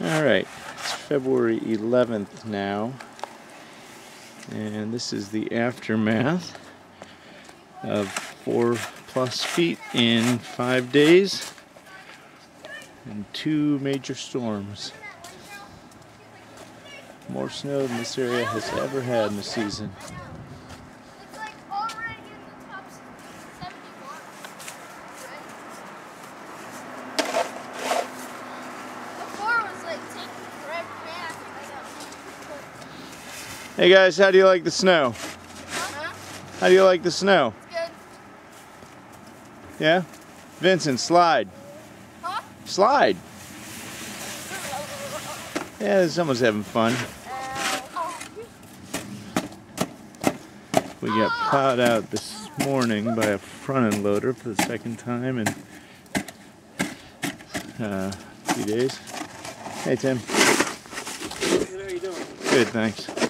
All right, it's February 11th now, and this is the aftermath of four plus feet in five days and two major storms. More snow than this area has ever had in a season. It's like already in the top 71. Before it was like taking forever, man. I Hey guys, how do you like the snow? Huh? How do you like the snow? It's good. Yeah? Vincent, slide. Huh? Slide. Yeah, someone's having fun. We got plowed out this morning by a front end loader for the second time in uh, a few days. Hey Tim. Good, how you doing? Good, thanks.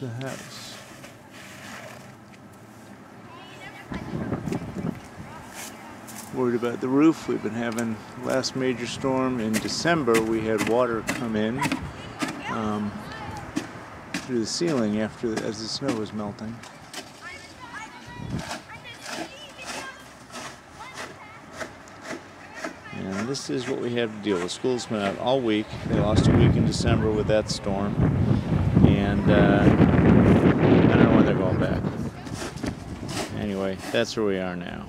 The house. Worried about the roof. We've been having last major storm in December. We had water come in um, through the ceiling after as the snow was melting. And this is what we have to deal with. School's been out all week. They lost a week in December with that storm. And uh, I don't know when they're going back. Anyway, that's where we are now.